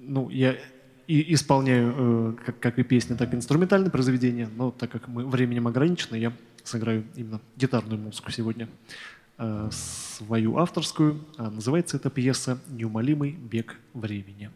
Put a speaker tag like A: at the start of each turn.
A: ну, я и исполняю э, как, как и песни, так и инструментальные произведения, но так как мы временем ограничены, я сыграю именно гитарную музыку сегодня, э, свою авторскую. А называется эта пьеса «Неумолимый бег времени».